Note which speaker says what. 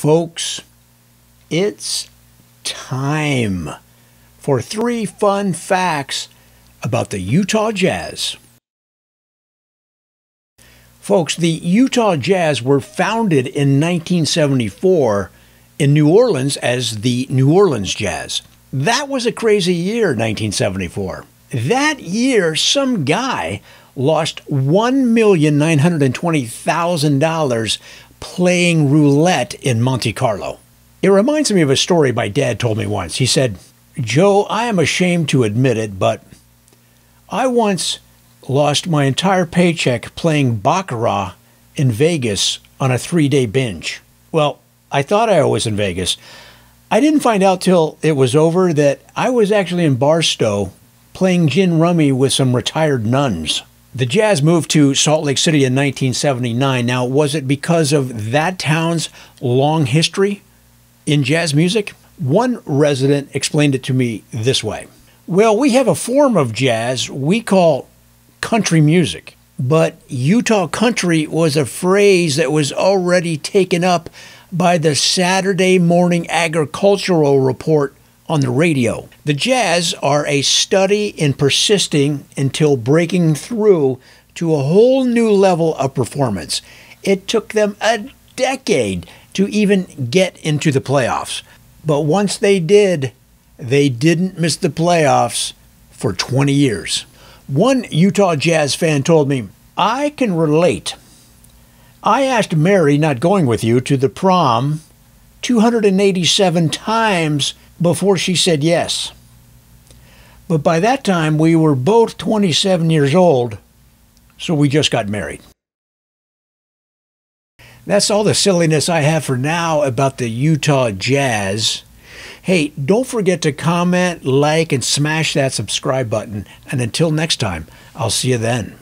Speaker 1: Folks, it's time for three fun facts about the Utah Jazz. Folks, the Utah Jazz were founded in 1974 in New Orleans as the New Orleans Jazz. That was a crazy year, 1974. That year, some guy lost $1,920,000 playing roulette in Monte Carlo. It reminds me of a story my dad told me once. He said, Joe, I am ashamed to admit it, but I once lost my entire paycheck playing Baccarat in Vegas on a three day binge. Well, I thought I was in Vegas. I didn't find out till it was over that I was actually in Barstow playing gin rummy with some retired nuns. The Jazz moved to Salt Lake City in 1979. Now, was it because of that town's long history in jazz music? One resident explained it to me this way Well, we have a form of jazz we call country music, but Utah country was a phrase that was already taken up by the Saturday Morning Agricultural Report on the radio. The Jazz are a study in persisting until breaking through to a whole new level of performance. It took them a decade to even get into the playoffs. But once they did, they didn't miss the playoffs for 20 years. One Utah Jazz fan told me, I can relate. I asked Mary, not going with you, to the prom 287 times before she said yes. But by that time, we were both 27 years old, so we just got married. That's all the silliness I have for now about the Utah Jazz. Hey, don't forget to comment, like, and smash that subscribe button. And until next time, I'll see you then.